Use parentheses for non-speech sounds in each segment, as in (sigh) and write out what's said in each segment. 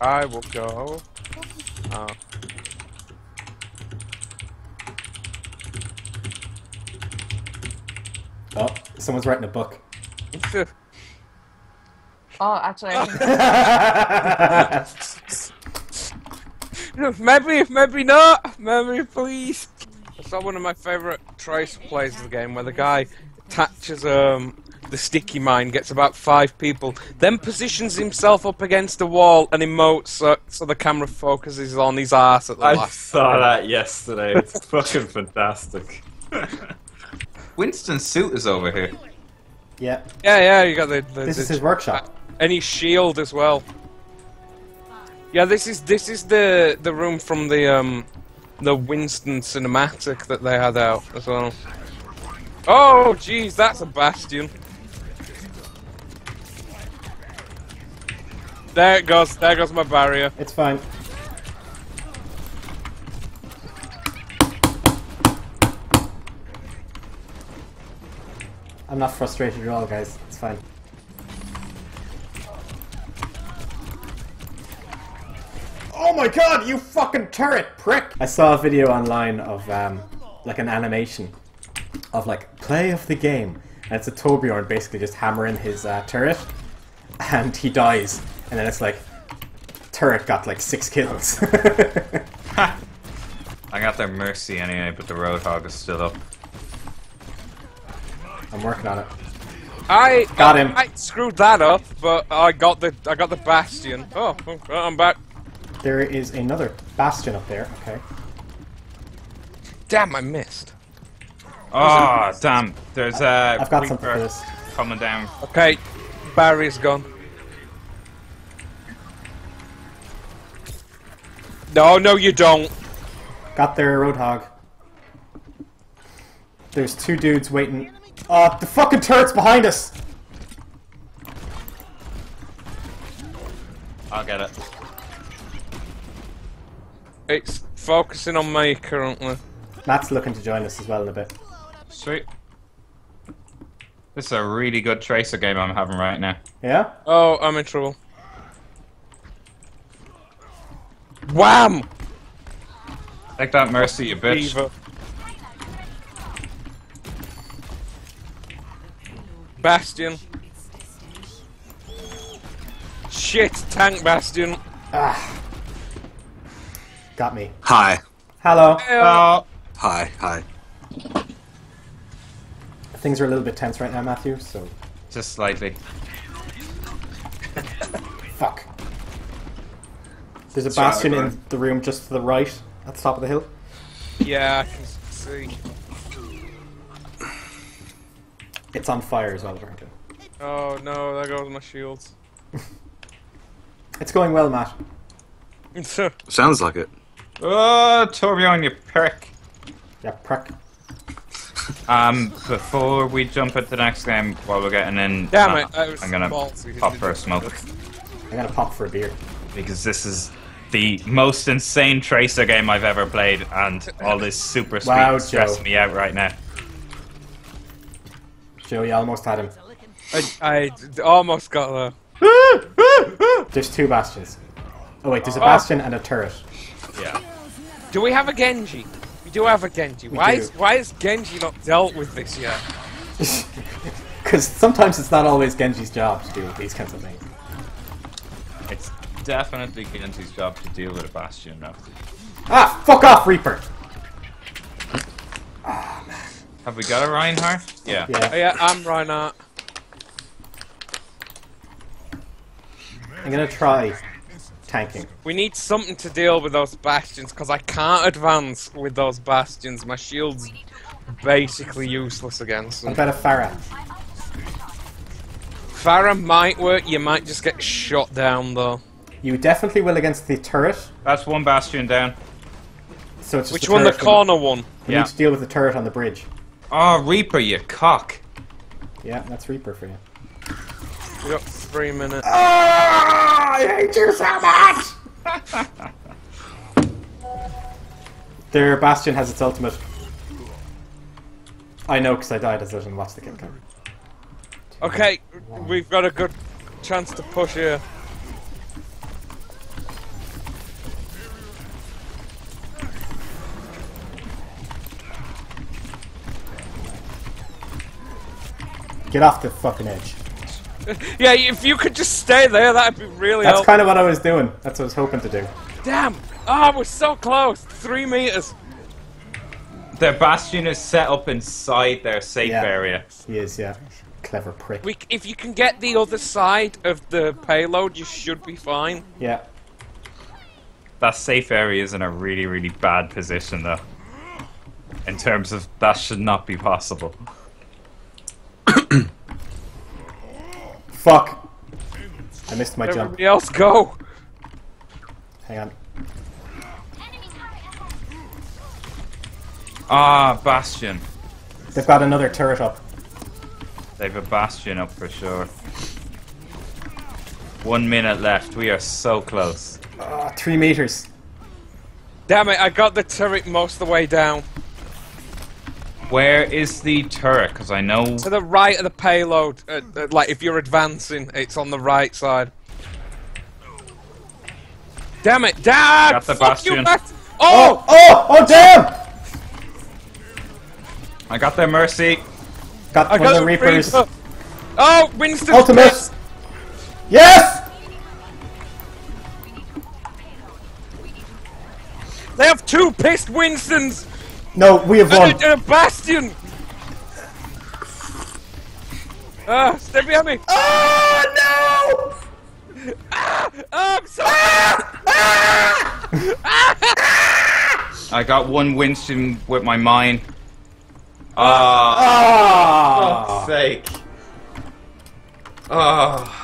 I will go. Oh. Oh, someone's writing a book. (laughs) Oh, actually, I think (laughs) maybe, maybe not. Maybe, please. I saw one of my favourite Trace plays of the game where the guy attaches um the sticky mine, gets about five people, then positions himself up against a wall and emotes so, so the camera focuses on his ass at the I last. saw that yesterday. It's (laughs) fucking fantastic. Winston's suit is over here. yeah, Yeah, yeah, you got the. the this the, is his workshop. And his shield as well. Yeah, this is this is the the room from the um the Winston cinematic that they had out as well. Oh, jeez, that's a bastion. There it goes. There goes my barrier. It's fine. I'm not frustrated at all, guys. It's fine. Oh my god, you fucking turret prick! I saw a video online of um, like an animation of like play of the game, and it's a Torbjorn basically just hammering his uh, turret, and he dies, and then it's like turret got like six kills. (laughs) I got their mercy anyway, but the Roadhog is still up. I'm working on it. I Got him. I screwed that up, but I got the I got the bastion. Oh, oh I'm back. There is another bastion up there. Okay. Damn, I missed. Oh, damn. There's a I've got something for this. coming down. Okay, Barry's gone. No, no, you don't. Got their roadhog. There's two dudes waiting. Oh, the fucking turret's behind us! I'll get it. It's focusing on me currently. Matt's looking to join us as well in a bit. Sweet. This is a really good Tracer game I'm having right now. Yeah? Oh, I'm in trouble. Wham! Take that mercy, you bitch. Beaver. Bastion. Shit, tank Bastion. Ah. Got me. Hi. Hello. Oh, Hi. Hi. Things are a little bit tense right now, Matthew, so. just slightly. Fuck. There's a Sorry, bastion bro. in the room just to the right, at the top of the hill. Yeah, I can see. It's on fire as well, Barrington. Oh no, there goes my shields. (laughs) It's going well, Matt. (laughs) Sounds like it. Oh, Torbjorn, you prick. Yeah, prick. Um, before we jump into the next game, while we're getting in, Damn uh, it, I'm gonna pop for a smoke I'm gonna pop for a beer. because this is the most insane Tracer game I've ever played, and all this super (laughs) speed Wow, is stressing Joe. me out right now. Joe, you almost had him. I almost got there. There's (laughs) two bastions. Oh wait, there's a Oh. bastion and a turret. Yeah. Do we have a Genji? We do have a Genji. why do. is why is Genji not dealt with this yet? (laughs) Because sometimes it's not always Genji's job to do these kinds of things. It's definitely Genji's job to deal with a Bastion now. Ah, fuck off, Reaper! Have we got a Reinhardt? Yeah. Oh, Yeah, yeah, I'm Reinhardt. I'm gonna try tanking. We need something to deal with those bastions because I can't advance with those bastions. My shield's basically useless against What them. about a Pharah? Pharah might work. You might just get shot down though. You definitely will against the turret, That's one Bastion down. so it's Which the one? The turret corner one. We Yeah. need to deal with the turret on the bridge. Oh, Reaper, you cock. Yeah, that's Reaper for you. We got three minutes. Ah, I hate you so much! (laughs) Their Bastion has its ultimate. I know because I died as I didn't watch the kill cam. Okay, we've got a good chance to push here. Get off the fucking edge. (laughs) Yeah, if you could just stay there, that'd be really That's helpful. kind of what I was doing. That's what I was hoping to do. Damn! Oh, we're so close. Three meters. Their bastion is set up inside their safe Yeah. area. He is, yeah. Clever prick. We, if you can get the other side of the payload, you should be fine. Yeah. That safe area is in a really, really bad position, though. In terms of that should not be possible. Fuck. I missed my jump. Everybody else go. Hang on. Ah, bastion. They've got another turret up. They've a bastion up for sure. One minute left. We are so close. Ah, three meters. Damn it! I got the turret most of the way down Where is the turret? Because I know. to the right of the payload. Uh, uh, like if you're advancing, it's on the right side. Damn it, Dad! Got the Fuck you bastion. back. Oh, Oh! oh, oh, damn! I got their mercy. Got I one got of the the Reapers. Reaper. Oh, Winston. Ultimate! Yes! They have two pissed Winstons No, we have and won. a, and a Bastion. Ah, stay behind me. Oh, Ah, I'm sorry. I got one Winston with my mine. no! Ah, Ah! sake. Oh.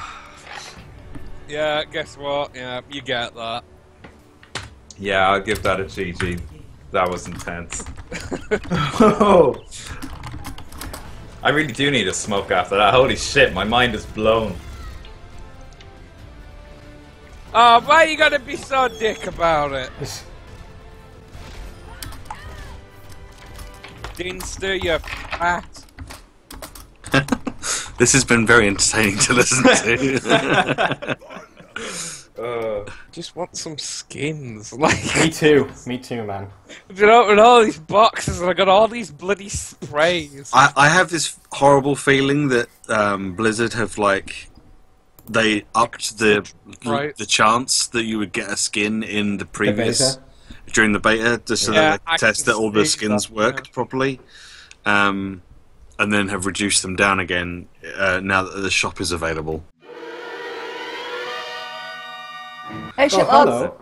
Yeah, guess what? Yeah, you get that. Yeah, I'll give that a GG. That was intense. oh. (laughs) I really do need a smoke after that. Holy shit, my mind is blown. Oh, why are you gotta be so dick about it? (laughs) Dinster, you fat. (laughs) This has been very entertaining to listen to. Uh, Just want some skins. (laughs) Like, Me too. Me too, man. you know, with all these boxes, and I got all these bloody sprays. I, I have this horrible feeling that um, Blizzard have like they upped the Right. the chance that you would get a skin in the previous beta? during the beta, just so Yeah, that I they test that all the skins that, worked yeah. properly, um, and then have reduced them down again uh, now that the shop is available. Hey, Oh, shit, lads. hello.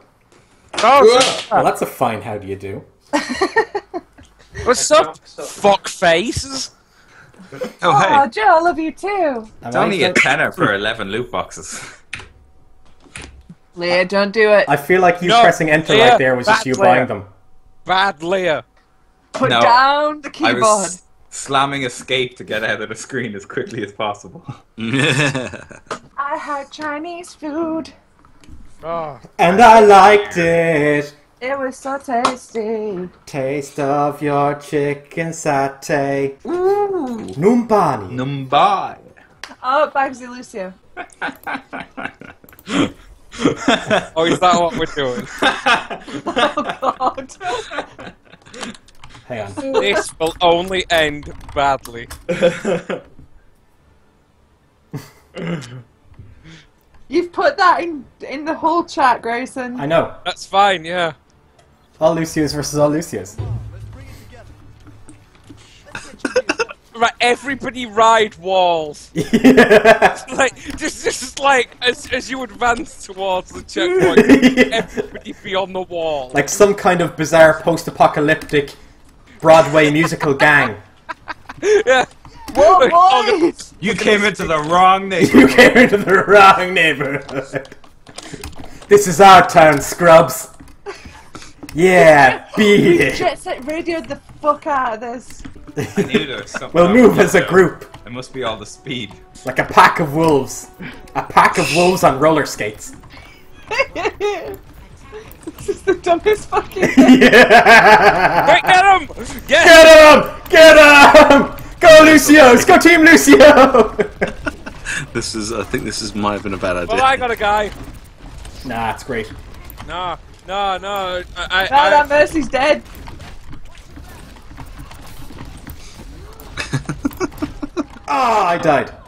Oh, Well, that's a fine how do you do. (laughs) what's up, fuck faces? oh, Oh, hey. Joe, I love you too. Am It's only a tenner for 11 loot boxes. (laughs) Leah, don't do it. I feel like you No, pressing enter yeah, right there was just you Leah. buying them. Bad Leah. Put No, down the keyboard. I keyboard. was slamming escape to get out of the screen as quickly as possible. (laughs) I had Chinese food. Oh, And I liked it. It was so tasty. Taste of your chicken satay. Ooh. Numbani. Numbai. Oh, Bagsy Lucio. (laughs) oh, is that what we're doing? (laughs) Oh, God. Hang on. this will only end badly. (laughs) You've put that in in the whole chat, Grayson. I know. That's fine, yeah. All Lucios versus all Lucios. (laughs) Right, everybody ride walls. (laughs) yeah. (laughs) Like, just, just like as, as you advance towards the checkpoint, everybody be on the wall. Like some kind of bizarre post-apocalyptic Broadway musical gang. yeah. Whoa, Like, oh, the- boys! You came into the wrong name. (laughs) You came into the wrong neighborhood. This is our town, scrubs. Yeah, beat it. Jet Set radioed the fuck out of this. I knew there was something We'll wrong move with as a that. group, It must be all the speed. like a pack of wolves. A pack of wolves on roller skates. (laughs) this is the dumbest fucking (laughs) thing. Yeah. Quick, get him! Get, Get him! Get him! Go Lucios! Go Team Lucio! (laughs) this is, I think, this is might have been a bad idea. Well, I got a guy. nah, it's great. No, no, no. I, I, Oh, that Mercy's dead. Ah, I died.